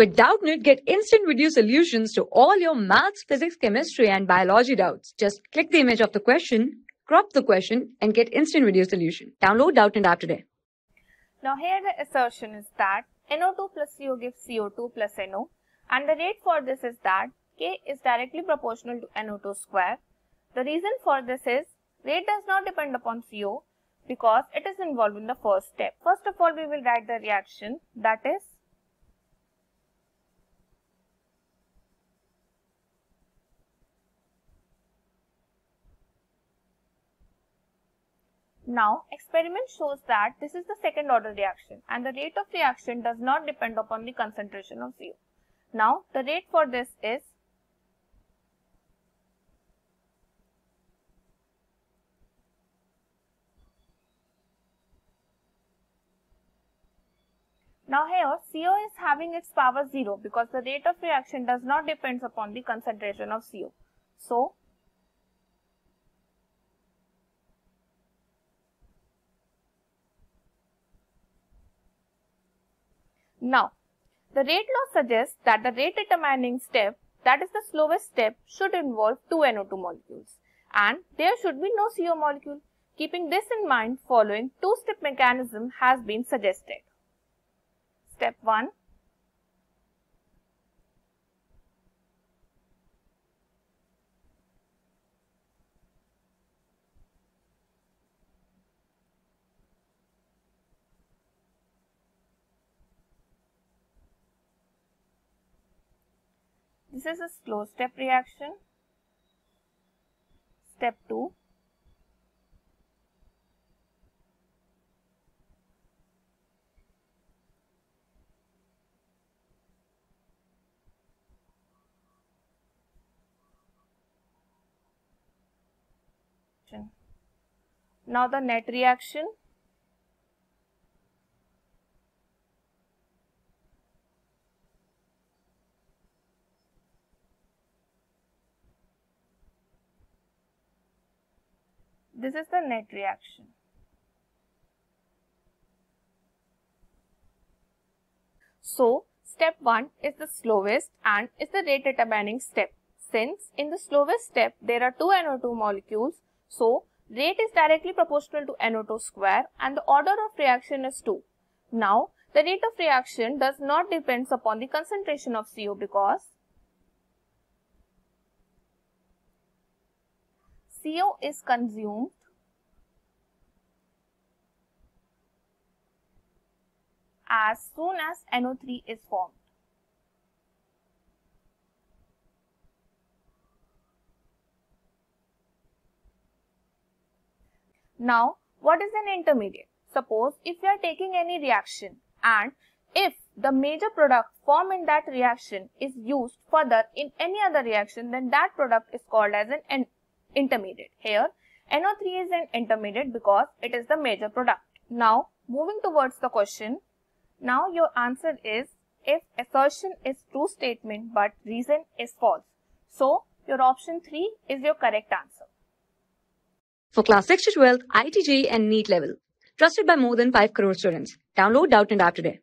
With Doubtnut, get instant video solutions to all your maths, physics, chemistry, and biology doubts. Just click the image of the question, crop the question, and get instant video solution. Download Doubtnut app today. Now here the assertion is that NO2 plus CO gives CO2 plus NO and the rate for this is that K is directly proportional to NO2 square. The reason for this is rate does not depend upon CO because it is involved in the first step. First of all we will write the reaction that is Now, experiment shows that this is the second order reaction and the rate of reaction does not depend upon the concentration of CO. Now, the rate for this is Now here CO is having its power 0 because the rate of reaction does not depend upon the concentration of CO. So Now, the rate law suggests that the rate determining step, that is the slowest step, should involve two NO2 molecules and there should be no CO molecule. Keeping this in mind, following two-step mechanism has been suggested. Step 1. This is a slow step reaction. Step 2. Now the net reaction This is the net reaction. So, step 1 is the slowest and is the rate determining step. Since in the slowest step there are two NO2 molecules, so rate is directly proportional to NO2 square and the order of reaction is 2. Now, the rate of reaction does not depends upon the concentration of CO because CO is consumed as soon as NO3 is formed. Now, what is an intermediate? Suppose if we are taking any reaction and if the major product formed in that reaction is used further in any other reaction, then that product is called as an intermediate. Here, NO3 is an intermediate because it is the major product. Now, moving towards the question, now your answer is if assertion is true statement but reason is false. So, your option 3 is your correct answer. For class 6 to 12, IIT JEE and NEET level. Trusted by more than 5 crore students. Download Doubtnut app today.